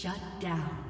Shut down.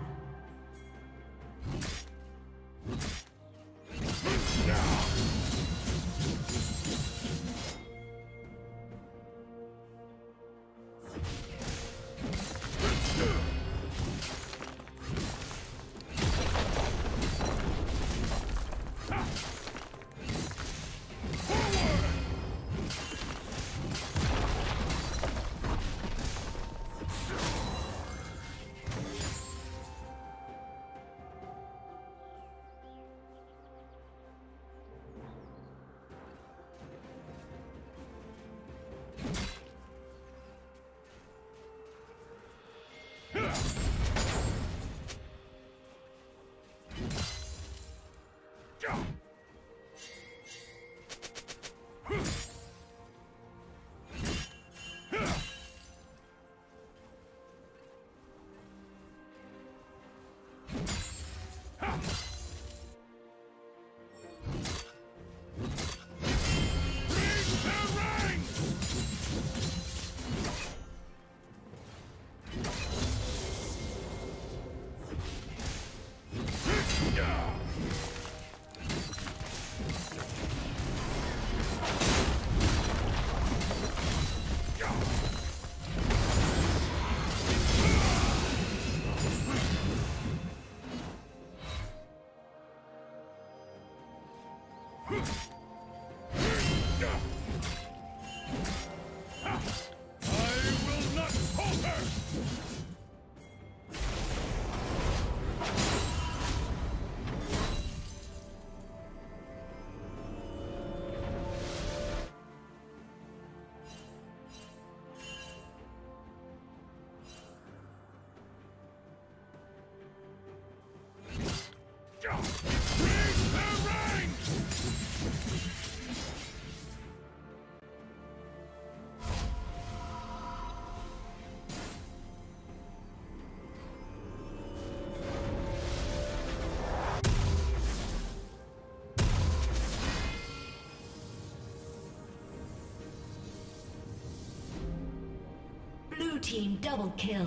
Team double kill.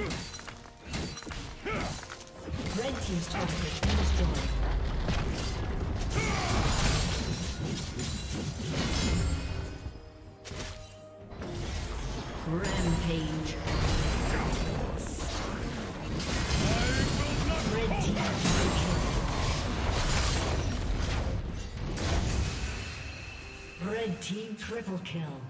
Red Team's turret has been destroyed. Rampage. Red Team triple kill.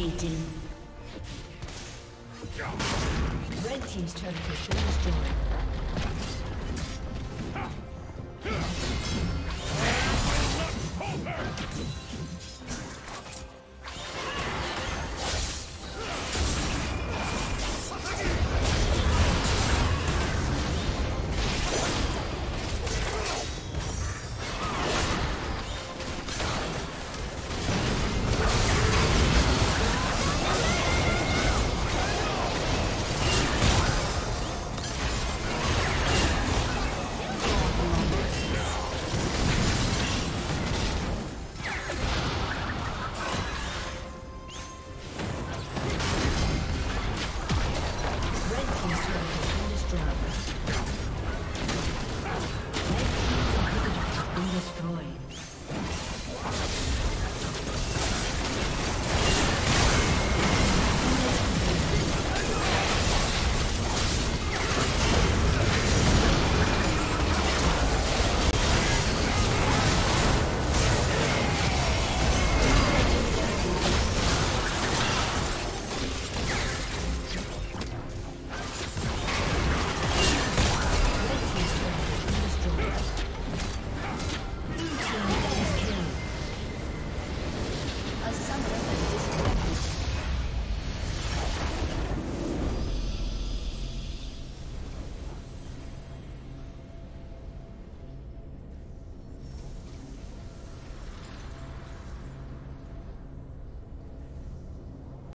Dominating. Red Team's turret has been destroyed.